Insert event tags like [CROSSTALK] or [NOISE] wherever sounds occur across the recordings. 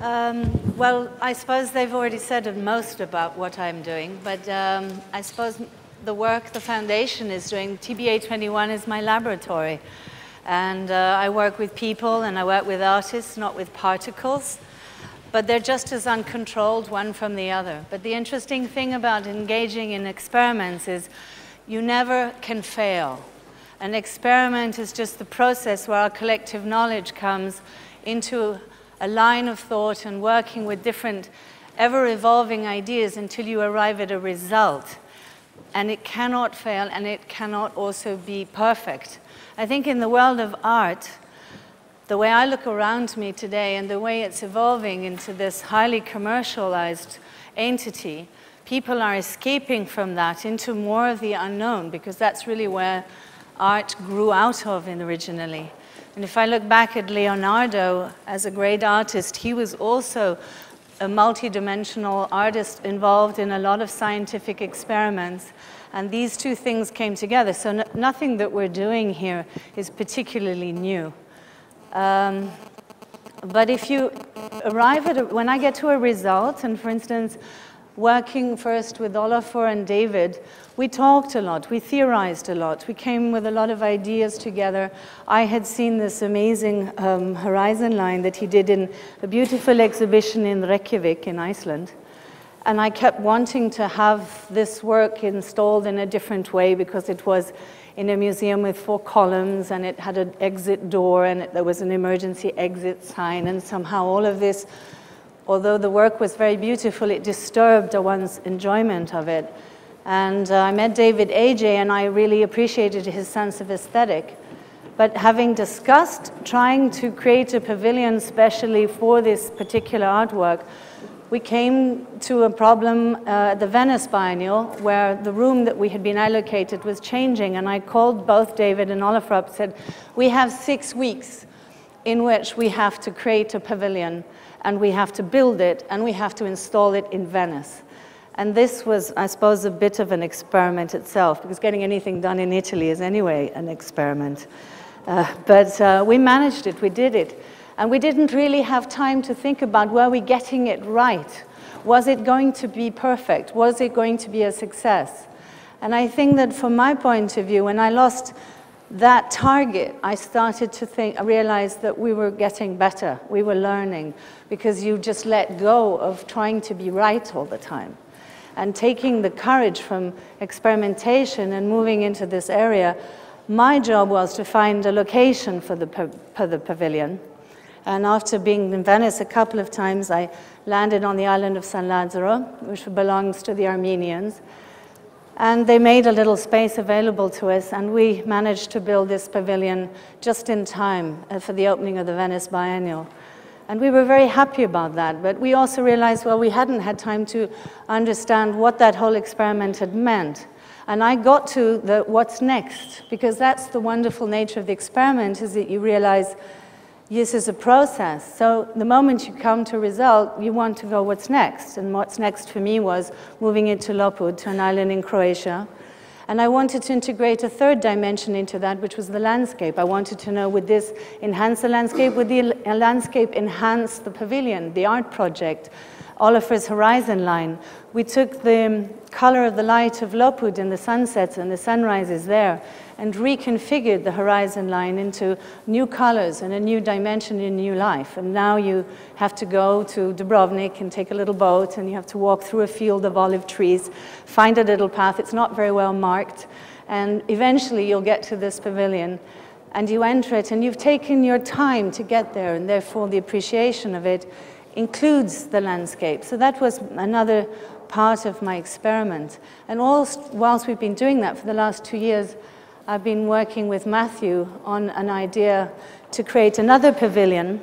Um, well, I suppose they've already said most about what I'm doing, but um, I suppose the work the foundation is doing, TBA 21 is my laboratory. And uh, I work with people and I work with artists, not with particles. But they're just as uncontrolled one from the other. But the interesting thing about engaging in experiments is you never can fail. An experiment is just the process where our collective knowledge comes into a line of thought and working with different ever evolving ideas until you arrive at a result. And it cannot fail and it cannot also be perfect. I think in the world of art, the way I look around me today and the way it's evolving into this highly commercialized entity, people are escaping from that into more of the unknown because that's really where art grew out of originally. And if I look back at Leonardo as a great artist, he was also a multidimensional artist involved in a lot of scientific experiments. And these two things came together. So no, nothing that we're doing here is particularly new. Um, but if you arrive at, a, when I get to a result, and for instance, working first with Olafur and David, we talked a lot, we theorized a lot, we came with a lot of ideas together. I had seen this amazing um, horizon line that he did in a beautiful exhibition in Reykjavik in Iceland. And I kept wanting to have this work installed in a different way because it was in a museum with four columns and it had an exit door and it, there was an emergency exit sign and somehow all of this although the work was very beautiful, it disturbed one's enjoyment of it. And uh, I met David Adjaye, and I really appreciated his sense of aesthetic. But having discussed trying to create a pavilion specially for this particular artwork, we came to a problem uh, at the Venice Biennial where the room that we had been allocated was changing. And I called both David and Olafur up and said, We have six weeks in which we have to create a pavilion and we have to build it, and we have to install it in Venice. And this was, I suppose, a bit of an experiment itself, because getting anything done in Italy is anyway an experiment. Uh, but uh, we managed it, we did it. And we didn't really have time to think about were we getting it right? Was it going to be perfect? Was it going to be a success? And I think that from my point of view, when I lost that target, I started to think, I realized that we were getting better, we were learning, because you just let go of trying to be right all the time. And taking the courage from experimentation and moving into this area, my job was to find a location for the, for the pavilion. And after being in Venice a couple of times, I landed on the island of San Lazzaro, which belongs to the Armenians. And they made a little space available to us, and we managed to build this pavilion just in time uh, for the opening of the Venice Biennial. And we were very happy about that, but we also realized, well, we hadn't had time to understand what that whole experiment had meant. And I got to the what's next, because that's the wonderful nature of the experiment, is that you realize this is a process. So the moment you come to a result, you want to go, what's next? And what's next for me was moving into Lopud, to an island in Croatia. And I wanted to integrate a third dimension into that, which was the landscape. I wanted to know, would this enhance the landscape? Would the landscape enhance the pavilion, the art project? Olafur's horizon line. We took the um, color of the light of Lopud in the sunsets and the sunrises there and reconfigured the horizon line into new colors and a new dimension in new life. And now you have to go to Dubrovnik and take a little boat and you have to walk through a field of olive trees, find a little path. It's not very well marked. And eventually you'll get to this pavilion and you enter it and you've taken your time to get there and therefore the appreciation of it includes the landscape. So that was another part of my experiment. And whilst we've been doing that for the last two years, I've been working with Matthew on an idea to create another pavilion.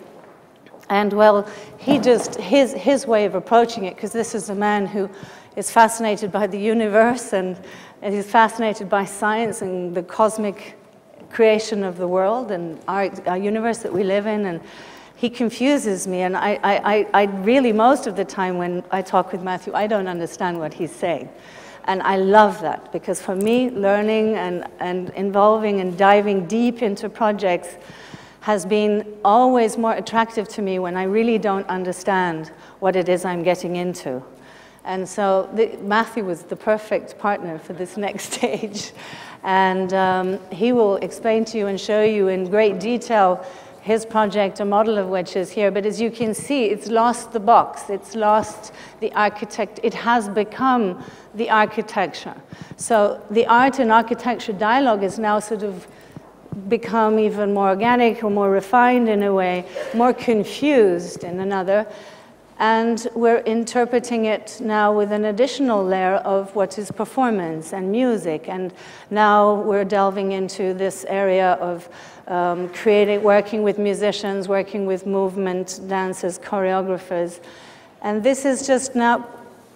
And well, he just, his, his way of approaching it, because this is a man who is fascinated by the universe and, and he's fascinated by science and the cosmic creation of the world and our, our universe that we live in. And he confuses me. And I, I, I really, most of the time when I talk with Matthew, I don't understand what he's saying. And I love that because for me, learning and, and involving and diving deep into projects has been always more attractive to me when I really don't understand what it is I'm getting into. And so the, Matthew was the perfect partner for this [LAUGHS] next stage. And um, he will explain to you and show you in great detail his project, a model of which is here. But as you can see, it's lost the box, it's lost the architect, it has become the architecture. So the art and architecture dialogue is now sort of become even more organic or more refined in a way, more confused in another. And we're interpreting it now with an additional layer of what is performance and music. And now we're delving into this area of um, creating, working with musicians, working with movement dancers, choreographers. And this is just now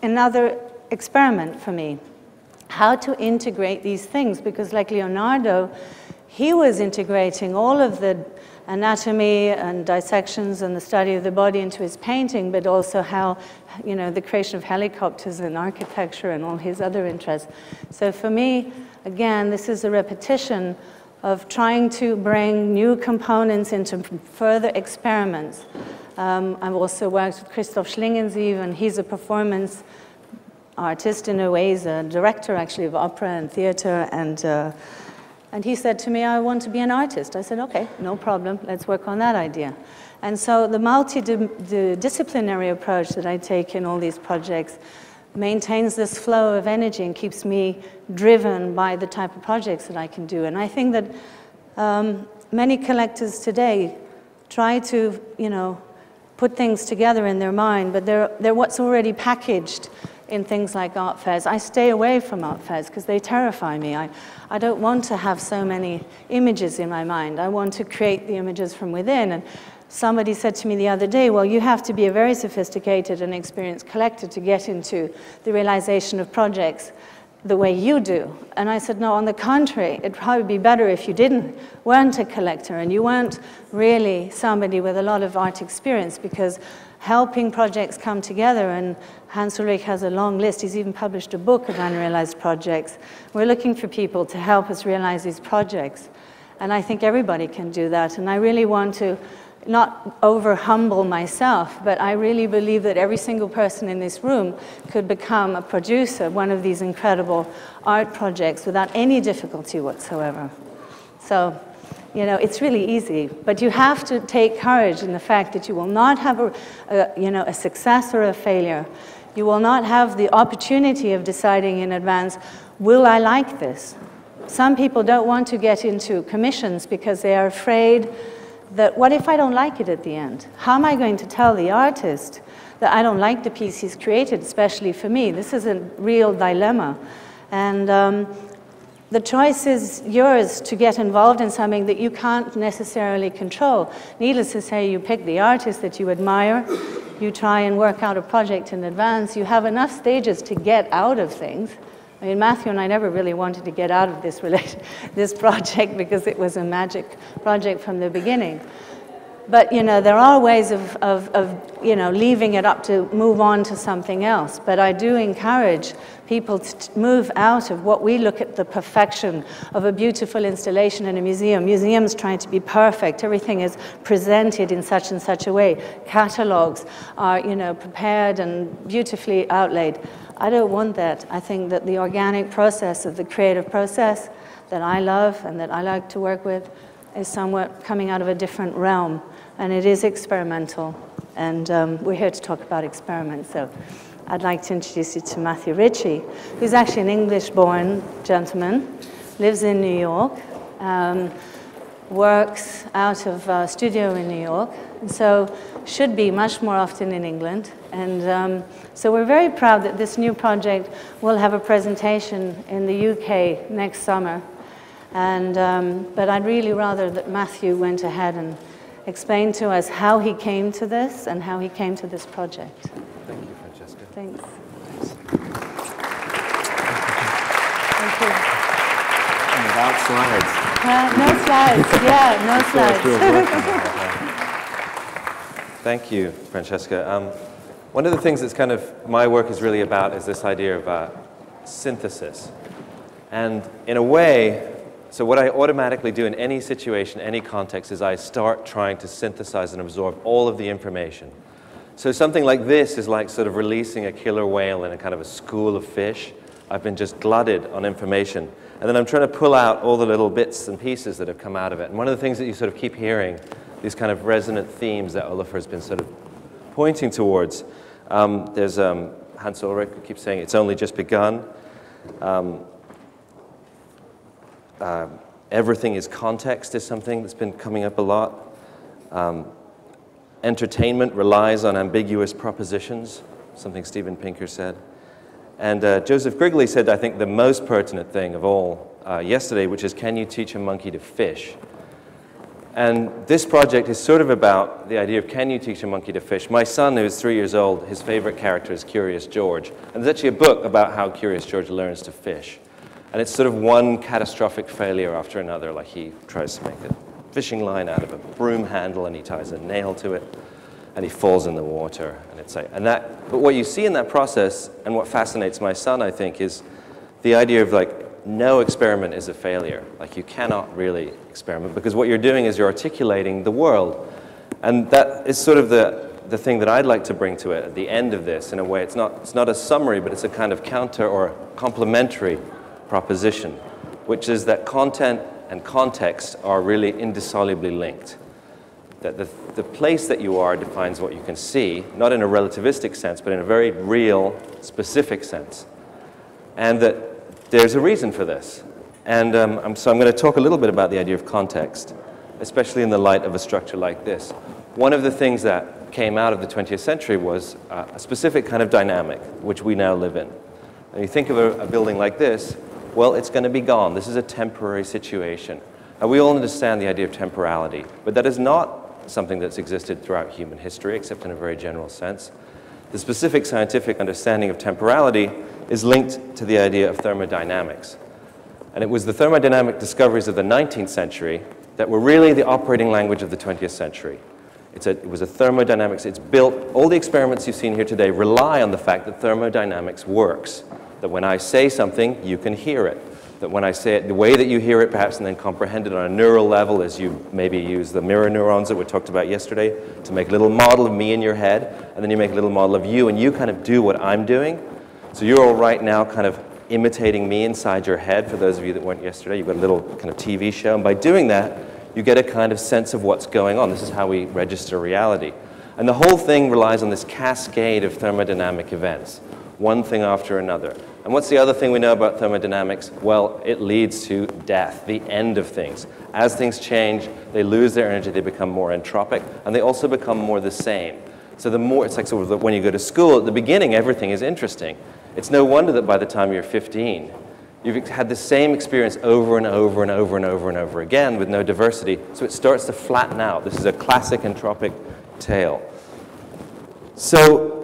another experiment for me. How to integrate these things, because like Leonardo, he was integrating all of the anatomy and dissections and the study of the body into his painting, but also how, you know, the creation of helicopters and architecture and all his other interests. So for me, again, this is a repetition of trying to bring new components into further experiments. Um, I've also worked with Christoph Schlingensief, and he's a performance artist in a way. He's a director, actually, of opera and theater, and uh, and he said to me, I want to be an artist. I said, okay, no problem, let's work on that idea. And so the multidisciplinary approach that I take in all these projects maintains this flow of energy and keeps me driven by the type of projects that I can do. And I think that um, many collectors today try to, you know, put things together in their mind, but they're, they're what's already packaged in things like art fairs. I stay away from art fairs because they terrify me. I, I don't want to have so many images in my mind. I want to create the images from within. And somebody said to me the other day, well, you have to be a very sophisticated and experienced collector to get into the realization of projects the way you do. And I said, no, on the contrary, it'd probably be better if you didn't, weren't a collector and you weren't really somebody with a lot of art experience because helping projects come together, and Hans Ulrich has a long list. He's even published a book of unrealized projects. We're looking for people to help us realize these projects. And I think everybody can do that. And I really want to not over humble myself, but I really believe that every single person in this room could become a producer, one of these incredible art projects without any difficulty whatsoever. So you know, it's really easy, but you have to take courage in the fact that you will not have a, a, you know, a success or a failure. You will not have the opportunity of deciding in advance, will I like this? Some people don't want to get into commissions because they are afraid that what if I don't like it at the end? How am I going to tell the artist that I don't like the piece he's created, especially for me? This is a real dilemma. And um, the choice is yours to get involved in something that you can't necessarily control. Needless to say, you pick the artist that you admire, you try and work out a project in advance, you have enough stages to get out of things. I mean, Matthew and I never really wanted to get out of this, [LAUGHS] this project because it was a magic project from the beginning. But, you know, there are ways of, of, of, you know, leaving it up to move on to something else. But I do encourage people to move out of what we look at the perfection of a beautiful installation in a museum. Museums trying to be perfect. Everything is presented in such and such a way. Catalogs are, you know, prepared and beautifully outlaid. I don't want that. I think that the organic process of the creative process that I love and that I like to work with is somewhat coming out of a different realm and it is experimental. And um, we're here to talk about experiments. So I'd like to introduce you to Matthew Ritchie, who's actually an English-born gentleman, lives in New York, um, works out of a studio in New York, and so should be much more often in England. And um, so we're very proud that this new project will have a presentation in the UK next summer. And, um, but I'd really rather that Matthew went ahead and explained to us how he came to this and how he came to this project. Thank you, Francesca. Thanks. Thank you. without slides. Uh, no slides. Yeah, no slides. [LAUGHS] Thank you, Francesca. Um, one of the things that's kind of my work is really about is this idea of uh, synthesis. And in a way, So what I automatically do in any situation, any context, is I start trying to synthesize and absorb all of the information. So something like this is like sort of releasing a killer whale in a kind of a school of fish. I've been just glutted on information. And then I'm trying to pull out all the little bits and pieces that have come out of it. And one of the things that you sort of keep hearing, these kind of resonant themes that Olafur has been sort of pointing towards. Um, there's um, Hans Ulrich who keeps saying it's only just begun. Um, uh, everything is context is something that's been coming up a lot. Um, entertainment relies on ambiguous propositions, something Steven Pinker said. And uh, Joseph Grigely said, I think, the most pertinent thing of all uh, yesterday, which is can you teach a monkey to fish? And this project is sort of about the idea of can you teach a monkey to fish? My son, who is three years old, his favorite character is Curious George. And there's actually a book about how Curious George learns to fish. And it's sort of one catastrophic failure after another, like he tries to make a fishing line out of a broom handle and he ties a nail to it and he falls in the water. And it's like, and that, but what you see in that process and what fascinates my son, I think, is the idea of like no experiment is a failure. Like you cannot really experiment because what you're doing is you're articulating the world. And that is sort of the, the thing that I'd like to bring to it at the end of this in a way. It's not, it's not a summary, but it's a kind of counter or complementary proposition, which is that content and context are really indissolubly linked. That the, the place that you are defines what you can see, not in a relativistic sense, but in a very real, specific sense. And that there's a reason for this. And um, so I'm going to talk a little bit about the idea of context, especially in the light of a structure like this. One of the things that came out of the 20th century was uh, a specific kind of dynamic, which we now live in. And you think of a, a building like this, well, it's going to be gone. This is a temporary situation. And we all understand the idea of temporality, but that is not something that's existed throughout human history, except in a very general sense. The specific scientific understanding of temporality is linked to the idea of thermodynamics. And it was the thermodynamic discoveries of the 19th century that were really the operating language of the 20th century. A, it was a thermodynamics, it's built, all the experiments you've seen here today rely on the fact that thermodynamics works that when I say something, you can hear it. That when I say it, the way that you hear it, perhaps, and then comprehend it on a neural level as you maybe use the mirror neurons that we talked about yesterday to make a little model of me in your head, and then you make a little model of you, and you kind of do what I'm doing. So you're all right now kind of imitating me inside your head, for those of you that weren't yesterday. You've got a little kind of TV show, and by doing that, you get a kind of sense of what's going on. This is how we register reality. And the whole thing relies on this cascade of thermodynamic events, one thing after another. And what's the other thing we know about thermodynamics? Well, it leads to death, the end of things. As things change, they lose their energy, they become more entropic, and they also become more the same. So the more, it's like sort of when you go to school, at the beginning, everything is interesting. It's no wonder that by the time you're 15, you've had the same experience over and over and over and over and over again with no diversity, so it starts to flatten out. This is a classic entropic tale. So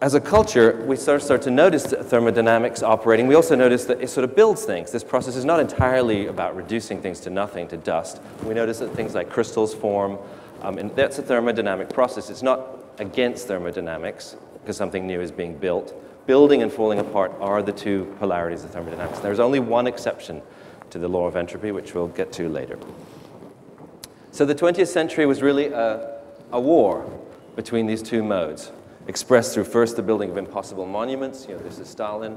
as a culture, we start, start to notice thermodynamics operating. We also notice that it sort of builds things. This process is not entirely about reducing things to nothing, to dust. We notice that things like crystals form, um, and that's a thermodynamic process. It's not against thermodynamics because something new is being built. Building and falling apart are the two polarities of thermodynamics. There's only one exception to the law of entropy, which we'll get to later. So the 20th century was really a, a war between these two modes expressed through first the building of impossible monuments. You know, this is Stalin.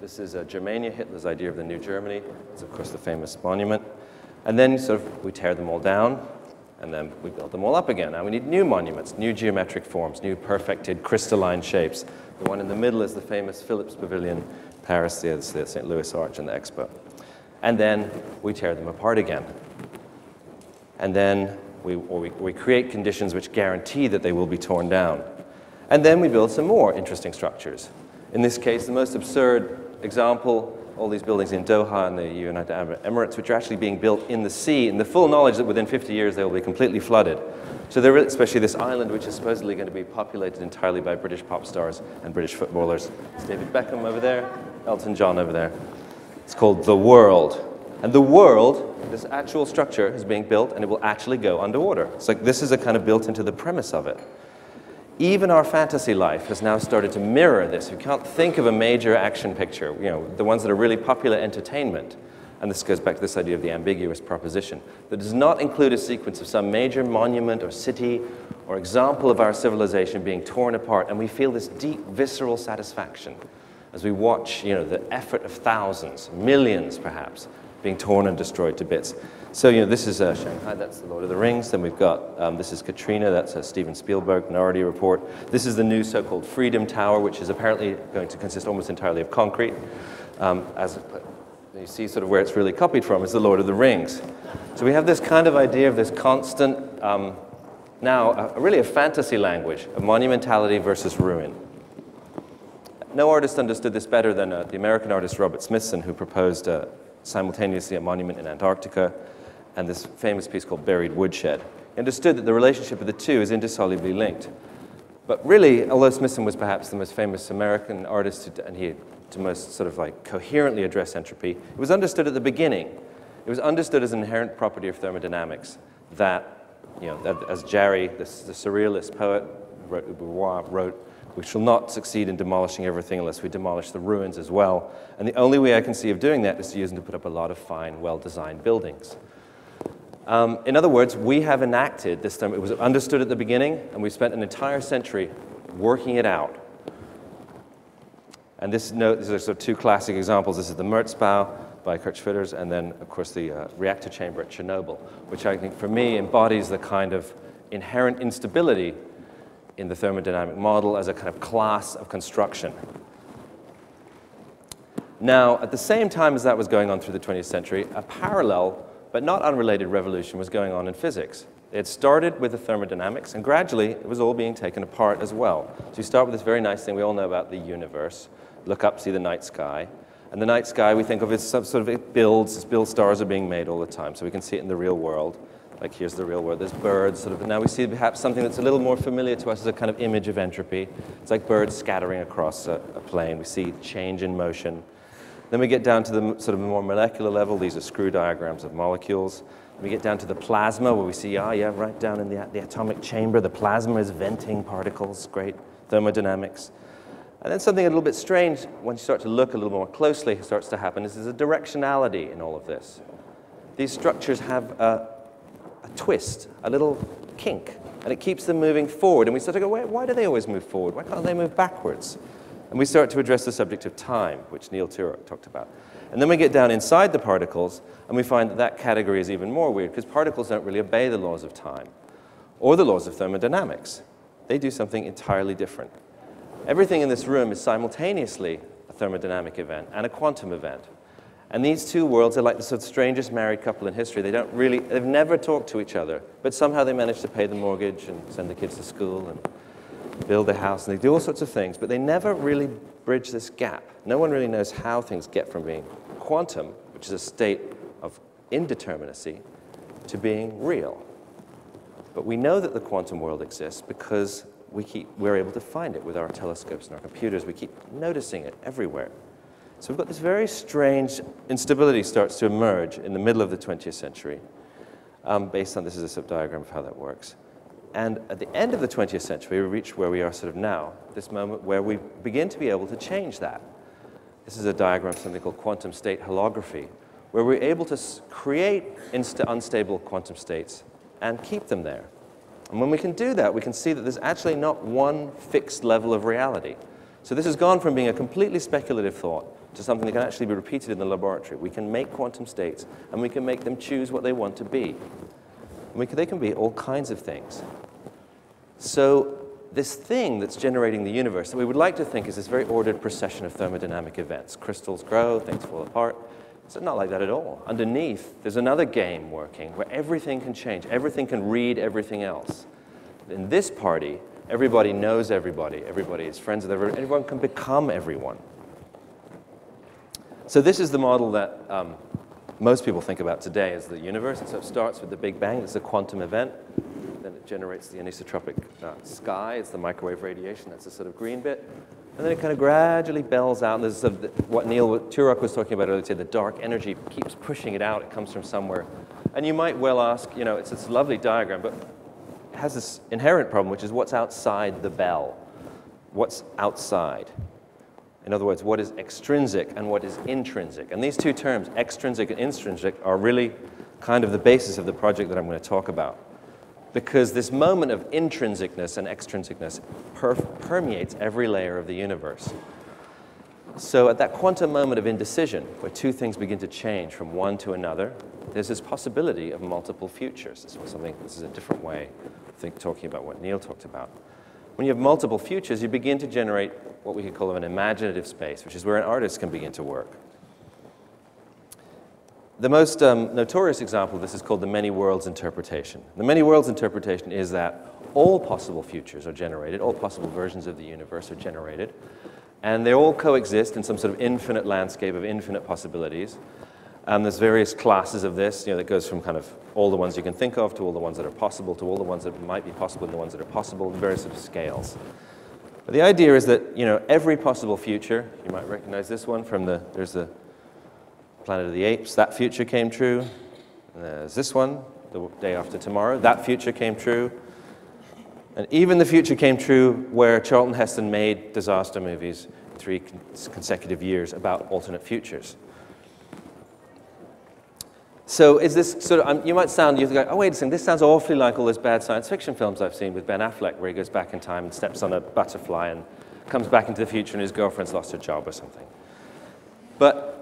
This is uh, Germania, Hitler's idea of the new Germany. It's, of course, the famous monument. And then sort of we tear them all down, and then we build them all up again. Now we need new monuments, new geometric forms, new perfected crystalline shapes. The one in the middle is the famous Philips Pavilion, Paris, the, St. Louis Arch and the Expo. And then we tear them apart again. And then we, we, we create conditions which guarantee that they will be torn down. And then we build some more interesting structures. In this case, the most absurd example, all these buildings in Doha and the United Arab Emirates, which are actually being built in the sea, in the full knowledge that within 50 years they will be completely flooded. So they're especially this island, which is supposedly going to be populated entirely by British pop stars and British footballers. It's David Beckham over there, Elton John over there. It's called The World. And the world, this actual structure, is being built and it will actually go underwater. It's like this is a kind of built into the premise of it. Even our fantasy life has now started to mirror this. You can't think of a major action picture, you know, the ones that are really popular entertainment, and this goes back to this idea of the ambiguous proposition, that does not include a sequence of some major monument or city or example of our civilization being torn apart, and we feel this deep visceral satisfaction as we watch you know, the effort of thousands, millions perhaps, being torn and destroyed to bits. So, you know, this is uh, Shanghai, that's the Lord of the Rings. Then we've got, um, this is Katrina, that's a Steven Spielberg Minority Report. This is the new so called Freedom Tower, which is apparently going to consist almost entirely of concrete. Um, as you see, sort of where it's really copied from is the Lord of the Rings. So we have this kind of idea of this constant, um, now, uh, really a fantasy language of monumentality versus ruin. No artist understood this better than uh, the American artist Robert Smithson, who proposed uh, simultaneously a monument in Antarctica and this famous piece called Buried Woodshed. He understood that the relationship of the two is indissolubly linked. But really, although Smithson was perhaps the most famous American artist, and he to most sort of like coherently address entropy, it was understood at the beginning. It was understood as an inherent property of thermodynamics that, you know, that as Jarry, the, the surrealist poet, wrote, wrote, we shall not succeed in demolishing everything unless we demolish the ruins as well. And the only way I can see of doing that is to use them to put up a lot of fine, well-designed buildings. Um, in other words, we have enacted this term. It was understood at the beginning, and we spent an entire century working it out. And this note, these are sort of two classic examples. This is the Merzbau by Kurt Schwitters, and then, of course, the uh, reactor chamber at Chernobyl, which I think, for me, embodies the kind of inherent instability in the thermodynamic model as a kind of class of construction. Now, at the same time as that was going on through the 20th century, a parallel but not unrelated revolution was going on in physics. It started with the thermodynamics, and gradually it was all being taken apart as well. So you start with this very nice thing we all know about the universe. Look up, see the night sky. And the night sky we think of as some sort of, it builds, it builds stars are being made all the time, so we can see it in the real world. Like here's the real world, there's birds, sort of, now we see perhaps something that's a little more familiar to us as a kind of image of entropy. It's like birds scattering across a, a plane. We see change in motion. Then we get down to the sort of more molecular level. These are screw diagrams of molecules. we get down to the plasma, where we see, ah, yeah, right down in the, the atomic chamber, the plasma is venting particles, great thermodynamics. And then something a little bit strange, once you start to look a little more closely, starts to happen, is there's a directionality in all of this. These structures have a, a twist, a little kink, and it keeps them moving forward. And we start to go, why, why do they always move forward? Why can't they move backwards? And we start to address the subject of time, which Neil Turok talked about. And then we get down inside the particles, and we find that that category is even more weird, because particles don't really obey the laws of time or the laws of thermodynamics. They do something entirely different. Everything in this room is simultaneously a thermodynamic event and a quantum event. And these two worlds are like the sort of strangest married couple in history. They don't really, they've never talked to each other, but somehow they manage to pay the mortgage and send the kids to school and build a house, and they do all sorts of things, but they never really bridge this gap. No one really knows how things get from being quantum, which is a state of indeterminacy, to being real. But we know that the quantum world exists because we keep, we're able to find it with our telescopes and our computers. We keep noticing it everywhere. So we've got this very strange instability starts to emerge in the middle of the 20th century, um, based on this is a sub-diagram of how that works. And at the end of the 20th century, we reach where we are sort of now, this moment where we begin to be able to change that. This is a diagram of something called quantum state holography, where we're able to create unstable quantum states and keep them there. And when we can do that, we can see that there's actually not one fixed level of reality. So this has gone from being a completely speculative thought to something that can actually be repeated in the laboratory. We can make quantum states, and we can make them choose what they want to be. Can, they can be all kinds of things. So this thing that's generating the universe that we would like to think is this very ordered procession of thermodynamic events. Crystals grow, things fall apart. It's not like that at all. Underneath, there's another game working where everything can change. Everything can read everything else. In this party, everybody knows everybody. Everybody is friends with everyone. Everyone can become everyone. So this is the model that um, most people think about today as the universe. So it starts with the Big Bang. It's a quantum event. Then it generates the anisotropic uh, sky. It's the microwave radiation. That's the sort of green bit. And then it kind of gradually bells out. And there's of what Neil Turok was talking about earlier, today, the dark energy keeps pushing it out. It comes from somewhere. And you might well ask, you know, it's this lovely diagram, but it has this inherent problem, which is what's outside the bell? What's outside? In other words, what is extrinsic and what is intrinsic. And these two terms, extrinsic and intrinsic, are really kind of the basis of the project that I'm going to talk about. Because this moment of intrinsicness and extrinsicness per permeates every layer of the universe. So at that quantum moment of indecision, where two things begin to change from one to another, there's this possibility of multiple futures. This, was something, this is a different way of think, talking about what Neil talked about. When you have multiple futures, you begin to generate what we could call an imaginative space, which is where an artist can begin to work. The most um, notorious example of this is called the many worlds interpretation. The many worlds interpretation is that all possible futures are generated, all possible versions of the universe are generated, and they all coexist in some sort of infinite landscape of infinite possibilities. And there's various classes of this, you know, that goes from kind of all the ones you can think of to all the ones that are possible to all the ones that might be possible and the ones that are possible, various sort of scales. But the idea is that, you know, every possible future, you might recognize this one from the, there's the Planet of the Apes, that future came true. There's this one, the day after tomorrow, that future came true. And even the future came true where Charlton Heston made disaster movies three consecutive years about alternate futures. So is this sort of, um, you might sound, you think, oh, wait a second, this sounds awfully like all those bad science fiction films I've seen with Ben Affleck, where he goes back in time and steps on a butterfly and comes back into the future and his girlfriend's lost her job or something. But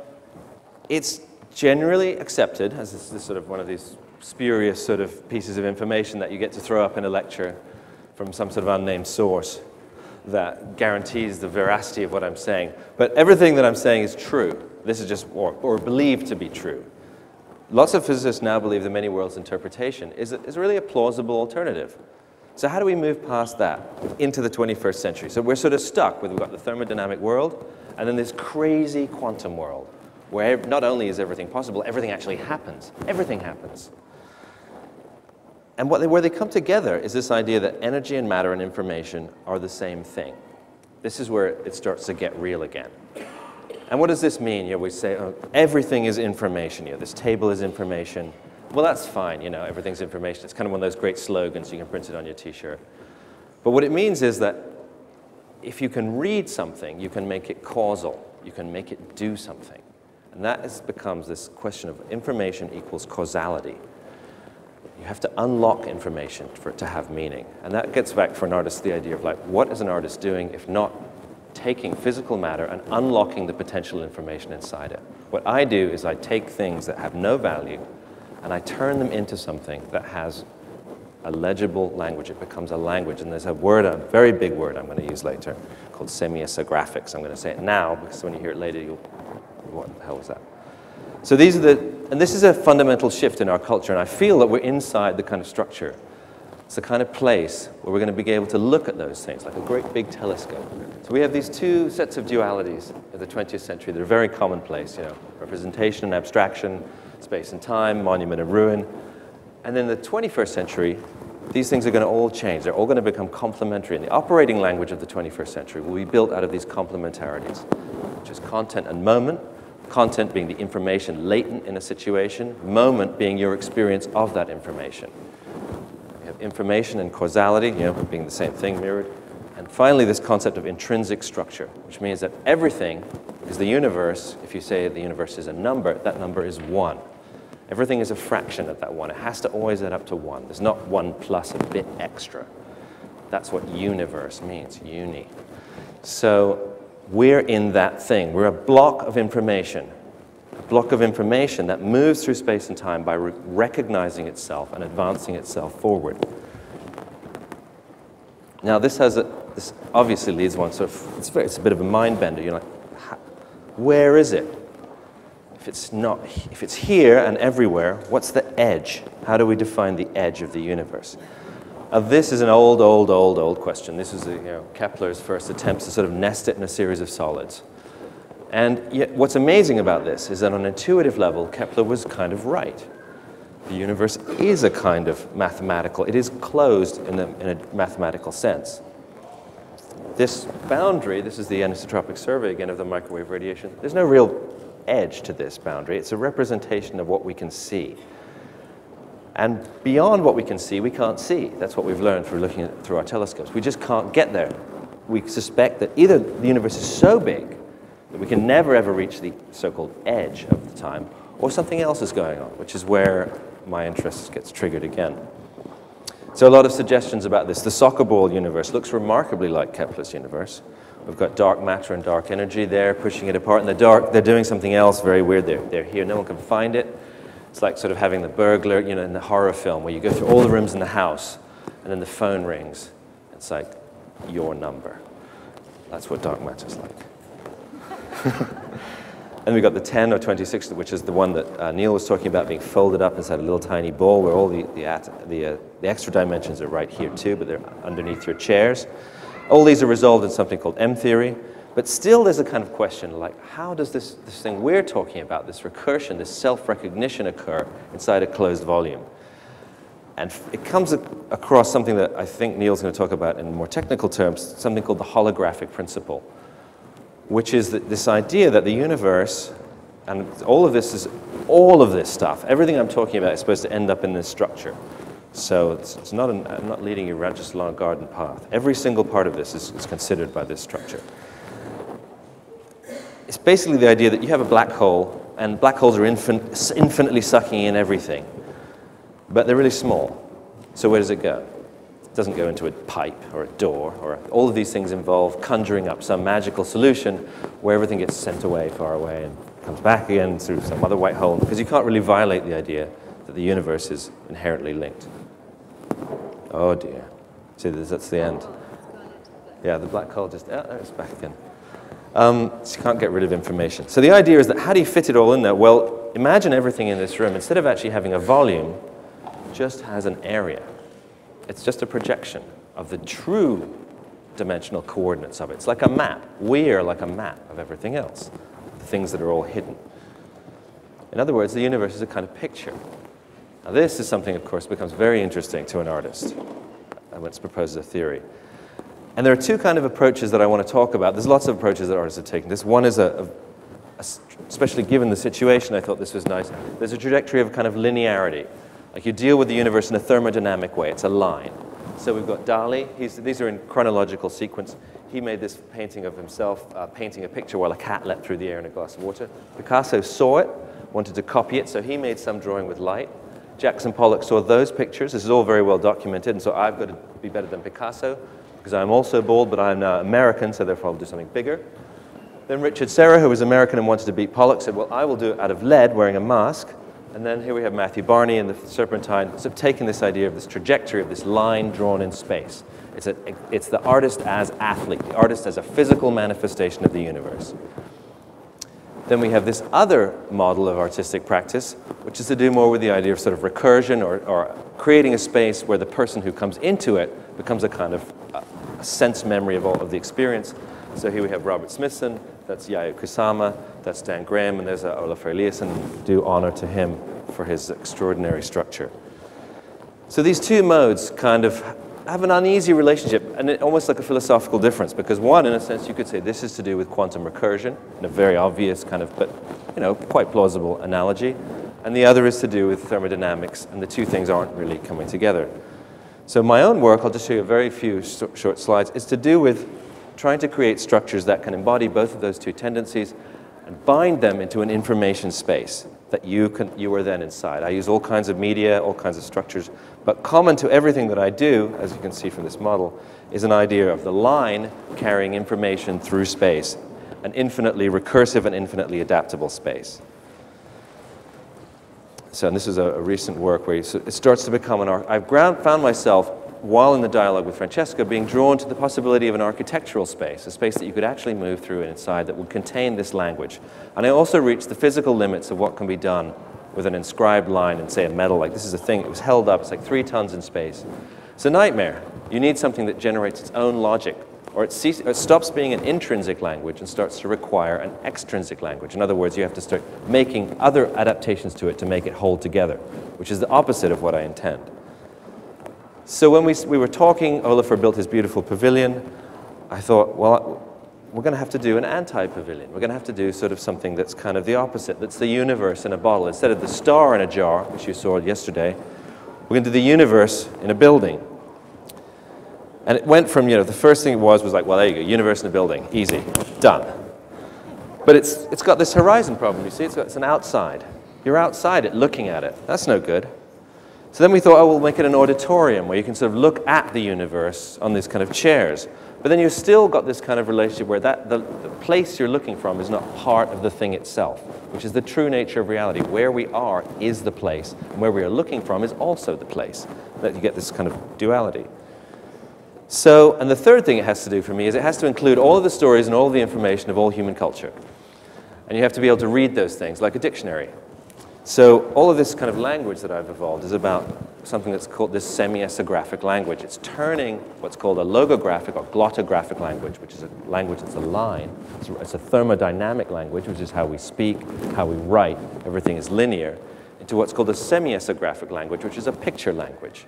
it's generally accepted as this, sort of one of these spurious sort of pieces of information that you get to throw up in a lecture from some sort of unnamed source that guarantees the veracity of what I'm saying. But everything that I'm saying is true. This is just, or, or believed to be true. Lots of physicists now believe the many worlds interpretation is, is really a plausible alternative. So how do we move past that into the 21st century? So we're sort of stuck with we've got the thermodynamic world and then this crazy quantum world where not only is everything possible, everything actually happens. Everything happens. And what they, where they come together is this idea that energy and matter and information are the same thing. This is where it starts to get real again. And what does this mean? You know, we say oh, everything is information. You know, this table is information. Well, that's fine. You know, everything's information. It's kind of one of those great slogans. You can print it on your T-shirt. But what it means is that if you can read something, you can make it causal. You can make it do something. And that is, becomes this question of information equals causality. You have to unlock information for it to have meaning. And that gets back for an artist the idea of like, what is an artist doing if not taking physical matter and unlocking the potential information inside it? What I do is I take things that have no value and I turn them into something that has a legible language. It becomes a language. And there's a word, a very big word I'm going to use later called semiosographics. I'm going to say it now because when you hear it later, you'll, what the hell was that? So these are the, and this is a fundamental shift in our culture, and I feel that we're inside the kind of structure. It's the kind of place where we're going to be able to look at those things like a great big telescope. So we have these two sets of dualities of the 20th century that are very commonplace, you know, representation and abstraction, space and time, monument and ruin. And then the 21st century, these things are going to all change. They're all going to become complementary. And the operating language of the 21st century will be built out of these complementarities, which is content and moment, content being the information latent in a situation, moment being your experience of that information. We have information and causality, you know, being the same thing mirrored. And finally, this concept of intrinsic structure, which means that everything is the universe. If you say the universe is a number, that number is one. Everything is a fraction of that one. It has to always add up to one. There's not one plus a bit extra. That's what universe means, uni. So we're in that thing. We're a block of information, a block of information that moves through space and time by re recognizing itself and advancing itself forward. Now, this has a, this obviously leads one sort of, it's, very, it's a bit of a mind bender. You're like, where is it? If it's not, if it's here and everywhere, what's the edge? How do we define the edge of the universe? Uh, this is an old, old, old, old question. This is you know, Kepler's first attempts to sort of nest it in a series of solids. And yet, what's amazing about this is that on an intuitive level, Kepler was kind of right. The universe is a kind of mathematical, it is closed in a, in a mathematical sense. This boundary, this is the anisotropic survey again of the microwave radiation, there's no real edge to this boundary. It's a representation of what we can see. And beyond what we can see, we can't see. That's what we've learned through looking at, through our telescopes. We just can't get there. We suspect that either the universe is so big that we can never ever reach the so-called edge of the time, or something else is going on, which is where my interest gets triggered again. So a lot of suggestions about this. The soccer ball universe looks remarkably like Kepler's universe. We've got dark matter and dark energy there, pushing it apart. In the dark, they're doing something else very weird. They're, they're here, no one can find it. It's like sort of having the burglar, you know, in the horror film, where you go through all the rooms in the house, and then the phone rings. It's like, your number. That's what dark matter's like. [LAUGHS] and we've got the 10 or 26, which is the one that uh, Neil was talking about being folded up inside a little tiny ball where all the, the, at, the, uh, the extra dimensions are right here too, but they're underneath your chairs. All these are resolved in something called M theory. But still, there's a kind of question like, how does this, this thing we're talking about, this recursion, this self recognition occur inside a closed volume? And it comes across something that I think Neil's going to talk about in more technical terms, something called the holographic principle, which is this idea that the universe, and all of this is, all of this stuff, everything I'm talking about is supposed to end up in this structure. So it's, it's not an, I'm not leading you around just along a garden path. Every single part of this is, is considered by this structure. It's basically the idea that you have a black hole, and black holes are infin infinitely sucking in everything, but they're really small. So where does it go? It doesn't go into a pipe or a door, or all of these things involve conjuring up some magical solution where everything gets sent away far away and comes back again through some other white hole, because you can't really violate the idea that the universe is inherently linked. Oh dear. See, that's the end. Yeah, the black hole just, oh, it's back again. Um, so you can't get rid of information. So the idea is that how do you fit it all in there? Well, imagine everything in this room, instead of actually having a volume, just has an area. It's just a projection of the true dimensional coordinates of it. It's like a map. We are like a map of everything else, the things that are all hidden. In other words, the universe is a kind of picture. Now, this is something, of course, becomes very interesting to an artist when it's proposed as a theory. And there are two kind of approaches that I want to talk about. There's lots of approaches that artists have taken. This one is a, a, a especially given the situation, I thought this was nice. There's a trajectory of kind of linearity. Like you deal with the universe in a thermodynamic way. It's a line. So we've got Dali. He's, these are in chronological sequence. He made this painting of himself, uh, painting a picture while a cat leapt through the air in a glass of water. Picasso saw it, wanted to copy it, so he made some drawing with light. Jackson Pollock saw those pictures. This is all very well documented, and so I've got to be better than Picasso because I'm also bald, but I'm now American, so therefore I'll do something bigger. Then Richard Serra, who was American and wanted to beat Pollock, said, well, I will do it out of lead, wearing a mask. And then here we have Matthew Barney and the Serpentine, sort of taking this idea of this trajectory of this line drawn in space. It's, a, it's the artist as athlete, the artist as a physical manifestation of the universe. Then we have this other model of artistic practice, which is to do more with the idea of sort of recursion or, or creating a space where the person who comes into it becomes a kind of uh, a sense memory of all of the experience. So here we have Robert Smithson, that's Yayoi Kusama, that's Dan Graham, and there's uh, Olafur Eliasson. Do honor to him for his extraordinary structure. So these two modes kind of have an uneasy relationship, and almost like a philosophical difference, because one, in a sense, you could say this is to do with quantum recursion, in a very obvious kind of, but you know, quite plausible analogy, and the other is to do with thermodynamics, and the two things aren't really coming together. So my own work, I'll just show you a very few short slides, is to do with trying to create structures that can embody both of those two tendencies and bind them into an information space that you, can, you are then inside. I use all kinds of media, all kinds of structures, but common to everything that I do, as you can see from this model, is an idea of the line carrying information through space, an infinitely recursive and infinitely adaptable space. So, and this is a, a recent work where you, it starts to become an art. I've ground, found myself, while in the dialogue with Francesca, being drawn to the possibility of an architectural space, a space that you could actually move through and inside that would contain this language. And I also reached the physical limits of what can be done with an inscribed line and say a metal, like this is a thing, it was held up, it's like three tons in space. It's a nightmare. You need something that generates its own logic or it, ceases, it stops being an intrinsic language and starts to require an extrinsic language. In other words, you have to start making other adaptations to it to make it hold together, which is the opposite of what I intend. So when we, we were talking, Olafur built his beautiful pavilion. I thought, well, we're going to have to do an anti-pavilion. We're going to have to do sort of something that's kind of the opposite, that's the universe in a bottle. Instead of the star in a jar, which you saw yesterday, we're going to do the universe in a building. And it went from, you know, the first thing it was was like, well, there you go, universe in a building, easy, done. But it's, it's got this horizon problem, you see? It's, got, it's an outside. You're outside it, looking at it. That's no good. So then we thought, oh, we'll make it an auditorium where you can sort of look at the universe on these kind of chairs. But then you've still got this kind of relationship where that, the, the place you're looking from is not part of the thing itself, which is the true nature of reality. Where we are is the place, and where we are looking from is also the place. That you get this kind of duality. So, and the third thing it has to do for me is it has to include all of the stories and all of the information of all human culture. And you have to be able to read those things like a dictionary. So all of this kind of language that I've evolved is about something that's called this semasiographic language. It's turning what's called a logographic or glottographic language, which is a language that's a line. It's a, thermodynamic language, which is how we speak, how we write. Everything is linear. Into what's called a semasiographic language, which is a picture language.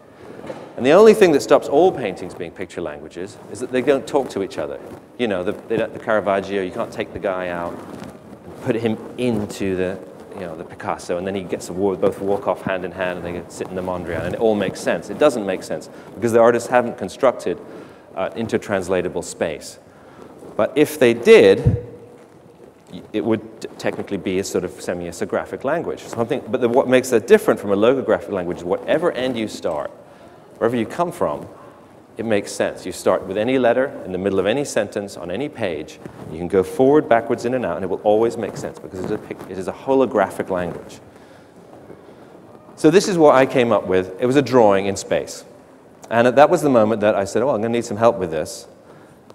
And the only thing that stops all paintings being picture languages is that they don't talk to each other. You know, the, the Caravaggio, you can't take the guy out and put him into the, you know, the Picasso, and then he gets to both walk off hand in hand and they sit in the Mondrian, and it all makes sense. It doesn't make sense because the artists haven't constructed uh, intertranslatable space. But if they did, it would technically be a sort of semasiographic language. Something, but the, what makes that different from a logographic language is whatever end you start, wherever you come from, it makes sense. You start with any letter in the middle of any sentence on any page. You can go forward, backwards, in and out, and it will always make sense because it is a, holographic language. So this is what I came up with. It was a drawing in space. And that was the moment that I said, oh, I'm going to need some help with this.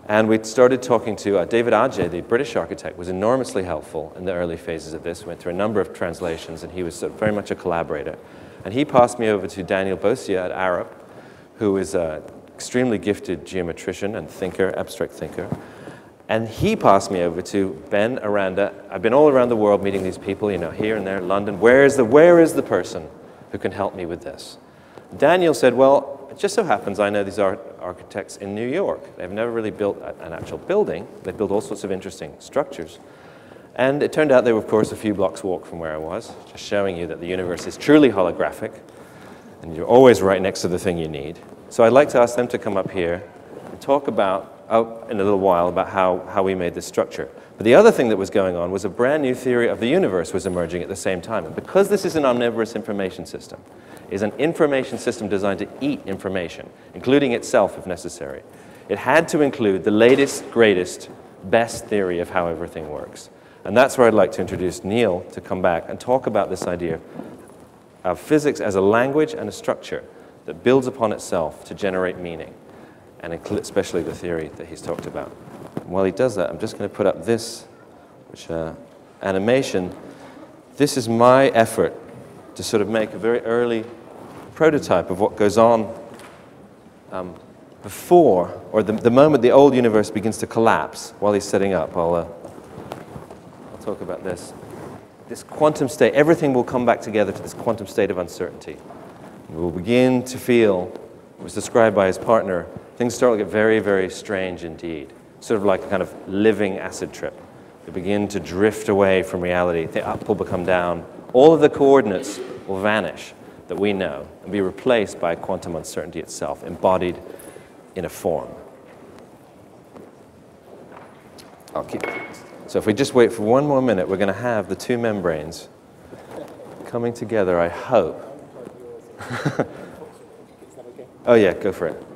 And we started talking to uh, David Adjaye, the British architect, was enormously helpful in the early phases of this. We went through a number of translations, and he was very much a collaborator. And he passed me over to Daniel Bosia at Arup, who is an extremely gifted geometrician and thinker, abstract thinker. And he passed me over to Ben Aranda. I've been all around the world meeting these people, you know, here and there, London. Where is the, where is the person who can help me with this? Daniel said, well, it just so happens I know these art architects in New York. They've never really built an actual building. They've built all sorts of interesting structures. And it turned out they were, of course, a few blocks walk from where I was, just showing you that the universe is truly holographic, and you're always right next to the thing you need. So I'd like to ask them to come up here and talk about, oh, in a little while, about how, how we made this structure. But the other thing that was going on was a brand new theory of the universe was emerging at the same time. And because this is an omnivorous information system, is an information system designed to eat information, including itself if necessary. It had to include the latest, greatest, best theory of how everything works. And that's where I'd like to introduce Neil to come back and talk about this idea of physics as a language and a structure that builds upon itself to generate meaning, and especially the theory that he's talked about. And while he does that, I'm just going to put up this which, uh, animation. This is my effort to sort of make a very early prototype of what goes on um, before, or the, the, moment the old universe begins to collapse while he's setting up. I'll, uh, I'll talk about this. This quantum state, everything will come back together to this quantum state of uncertainty. We will begin to feel, it was described by his partner, things start to get very, very strange indeed. Sort of like a kind of living acid trip. They begin to drift away from reality. The up will become down. All of the coordinates will vanish that we know and be replaced by quantum uncertainty itself, embodied in a form. I'll keep. So if we just wait for one more minute, we're going to have the two membranes coming together, I hope. [LAUGHS] oh, yeah, go for it.